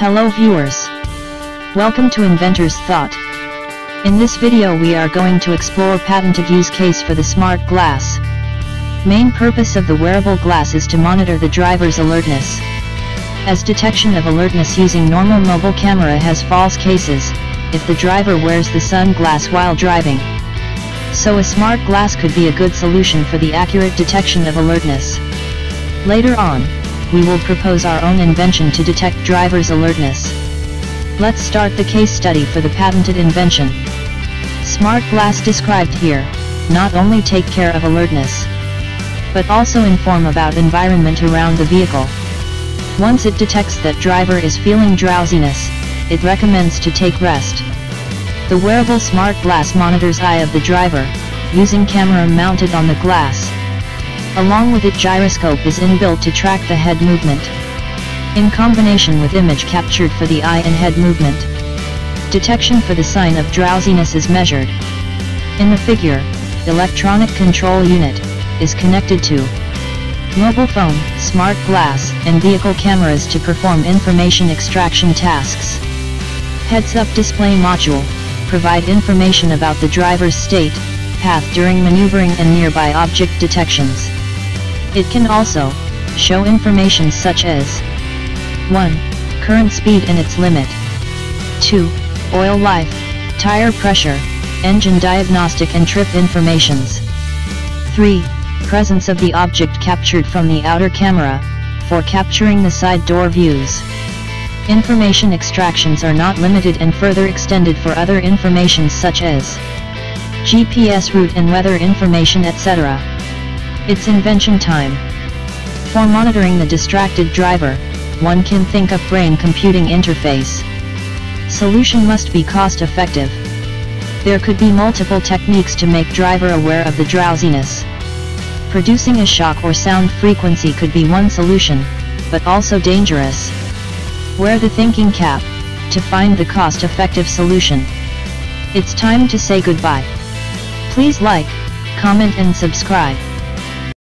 Hello viewers. Welcome to Inventor's Thought. In this video we are going to explore patented use case for the smart glass. Main purpose of the wearable glass is to monitor the driver's alertness. As detection of alertness using normal mobile camera has false cases, if the driver wears the sunglass while driving. So a smart glass could be a good solution for the accurate detection of alertness. Later on, we will propose our own invention to detect driver's alertness. Let's start the case study for the patented invention. Smart glass described here, not only take care of alertness, but also inform about environment around the vehicle. Once it detects that driver is feeling drowsiness, it recommends to take rest. The wearable smart glass monitors eye of the driver, using camera mounted on the glass. Along with it gyroscope is inbuilt to track the head movement. In combination with image captured for the eye and head movement, detection for the sign of drowsiness is measured. In the figure, electronic control unit, is connected to mobile phone, smart glass, and vehicle cameras to perform information extraction tasks. Heads-up display module, provide information about the driver's state, path during maneuvering and nearby object detections. It can also show information such as 1. Current speed and its limit 2. Oil life, tire pressure, engine diagnostic and trip informations 3. Presence of the object captured from the outer camera, for capturing the side door views. Information extractions are not limited and further extended for other information such as GPS route and weather information etc. It's invention time. For monitoring the distracted driver, one can think of brain computing interface. Solution must be cost effective. There could be multiple techniques to make driver aware of the drowsiness. Producing a shock or sound frequency could be one solution, but also dangerous. Wear the thinking cap, to find the cost-effective solution. It's time to say goodbye. Please like, comment and subscribe.